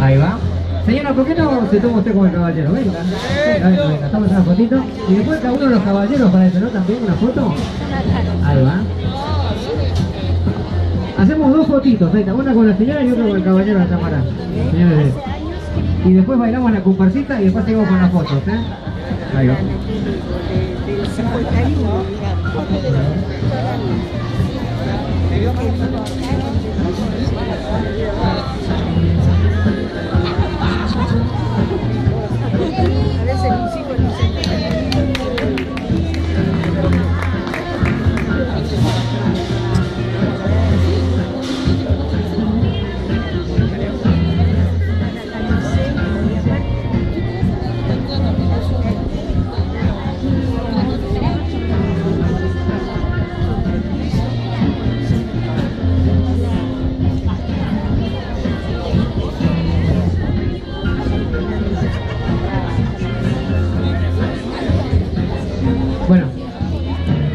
Ahí va. Señora, ¿por qué no se toma usted como el caballero? Venga, venga, venga, estamos una fotito. Y después cada uno de los caballeros para eso, ¿no? También una foto. Ahí va. Hacemos dos fotitos, ahí está, una con la señora y otra con el caballero de la cámara. Señores. Y después bailamos la comparsita y después seguimos con las fotos, ¿eh? Ahí va.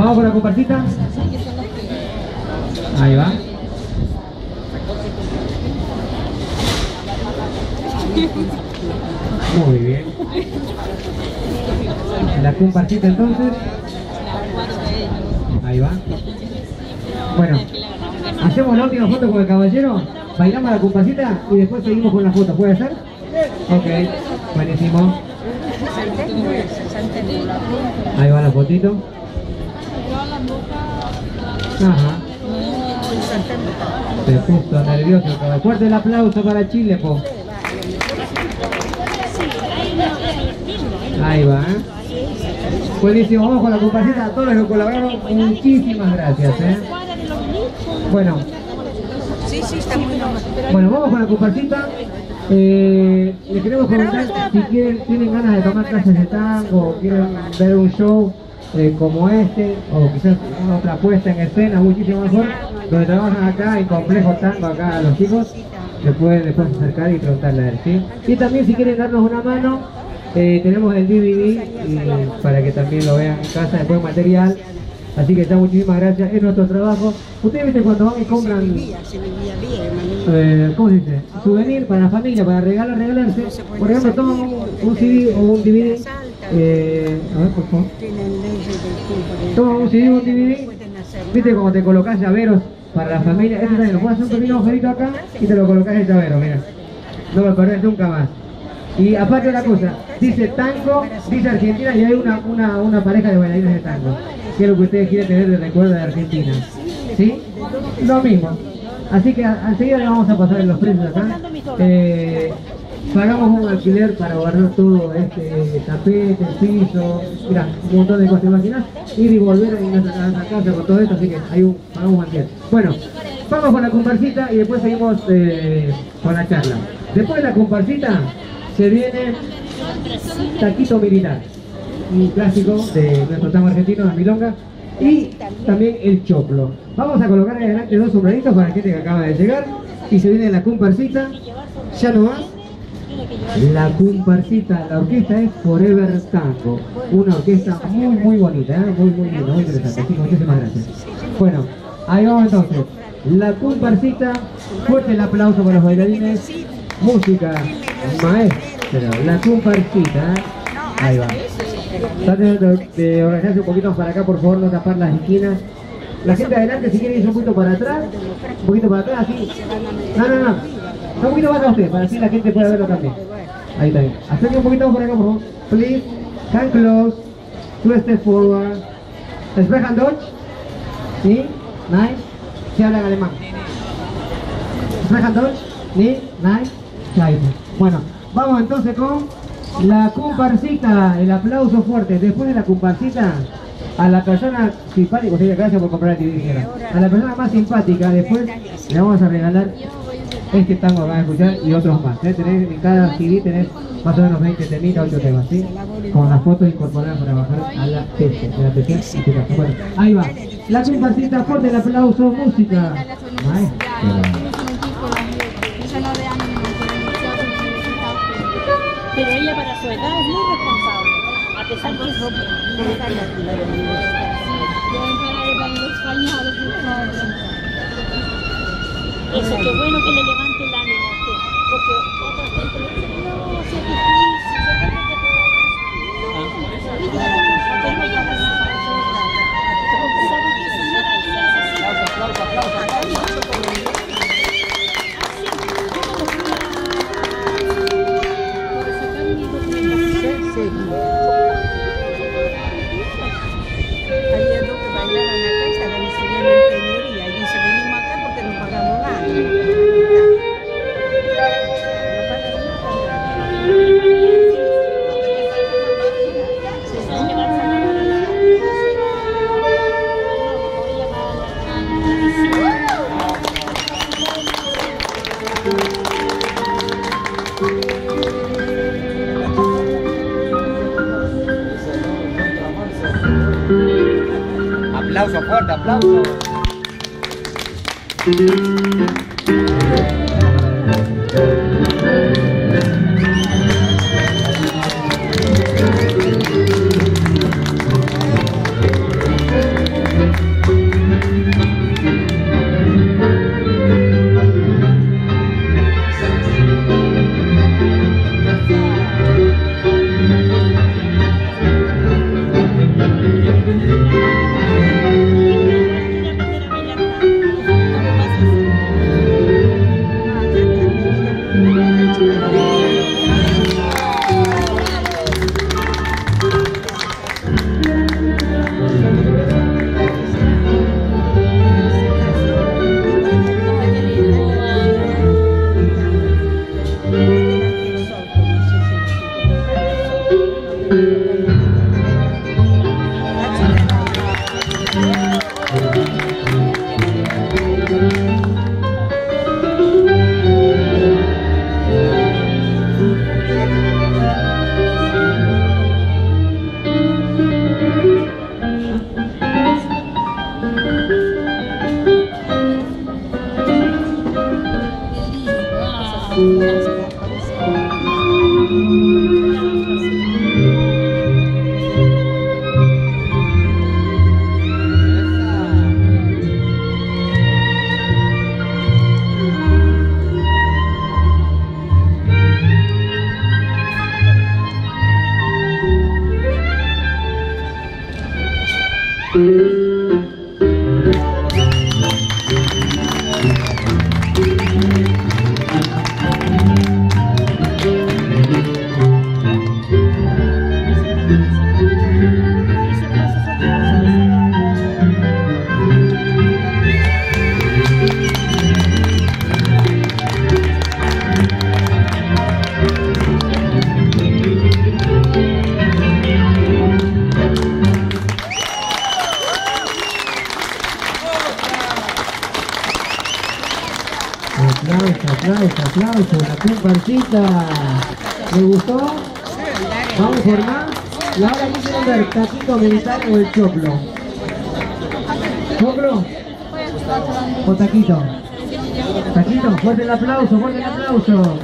Vamos con la comparsita. Ahí va. Muy bien. La comparsita entonces. Ahí va. Bueno, hacemos la última foto con el caballero, bailamos la comparsita y después seguimos con la foto. ¿Puede ser? Ok, buenísimo. Ahí va la fotito. Ajá. Se puso nervioso. Fuerte el aplauso para Chile, po. Ahí va, ¿eh? Buenísimo, vamos con la comparsita. A todos los que colaboraron, muchísimas gracias, ¿eh? Bueno, bueno, vamos con la comparsita. Eh, le queremos comentar si quieren, tienen ganas de tomar clases de tango quieren ver un show eh, como este o quizás una otra puesta en escena muchísimo mejor donde trabajan acá en Complejo Tango acá a los chicos se pueden después acercar y preguntarle a él ¿sí? y también si quieren darnos una mano eh, tenemos el DVD para que también lo vean en casa de buen material así que está muchísimas gracias es nuestro trabajo ustedes viste cuando van y compran eh, ¿cómo se dice? Souvenir para familia, para regalar, regalarse. Por ejemplo, toman un, un CD o un DVD. Eh, a ver, por favor. Tienen leyes del fútbol. Toman un CD o un DVD. Pueden hacer ¿Viste cómo te colocas llaveros para la familia? Este también lo puedes hacer un pequeño agujerito acá y te lo colocas el llavero, mira. No lo perdés nunca más. Y aparte de la cosa, dice tango, dice Argentina y hay una, una, una pareja de bailarines de tango. Que es lo que ustedes quieren tener de recuerdo de Argentina. ¿Sí? Lo mismo. Así que enseguida le vamos a pasar los precios acá. Eh, pagamos un alquiler para guardar todo este tapete, piso, mira, un montón de cosas, ¿te imaginas? Ir y volver a nuestra, casa con todo esto, así que hay un, pagamos un alquiler. Bueno, vamos con la comparsita y después seguimos eh, con la charla. Después de la comparsita se viene Taquito Militar, un clásico de nuestro tango argentino, la milonga, y también el choclo. Vamos a colocar adelante dos sombreritos para la gente que acaba de llegar, y se viene la comparsita, ya no más. La comparsita, la orquesta es Forever Tango, una orquesta muy muy bonita, ¿eh? muy muy muy interesante, muchísimas gracias. Bueno, ahí vamos entonces, la comparsita, fuerte el aplauso para los bailarines, música, maestro, la comparsita, ¿eh? ahí va. Traten de, de organizarse un poquito para acá, por favor, no tapar las esquinas. La gente adelante, si quiere irse un poquito para atrás, un poquito para atrás, así. No, no, no. Un poquito más a usted, para así la gente pueda verlo también. Ahí está bien. Acérquese un poquito más por acá, por favor. Please, come close, two steps forward. Sprechen Deutsch? ¿Sí? Nice. Se habla en alemán. Sprechen Deutsch? ¿Sí? Nice. Bueno, vamos entonces con la comparsita, el aplauso fuerte. Después de la comparsita, a la persona simpática, sí, gracias por comprar señora. A la persona más simpática, después le vamos a regalar tango que van a escuchar y otros más. ¿eh? Tenés, en cada CD tenés más o menos 20 temitas, 8 temas, ¿sí? Con las fotos incorporadas para bajar a la PC, de. Bueno, ahí va. La comparsita fuerte, el aplauso, música. De pero ella para su edad es muy responsable, a pesar que es eso, qué bueno que le levante el ánimo a usted, porque otras gente le dicen, no, si es difícil, otros fuerte aplauso. Aplauso, aplauso, la comparsita. ¿Le gustó? Vamos por más. Y ahora quisieron ver taquito militar o el choclo. ¿Choclo? ¿O taquito? Taquito, fuerte el aplauso, fuerte el aplauso.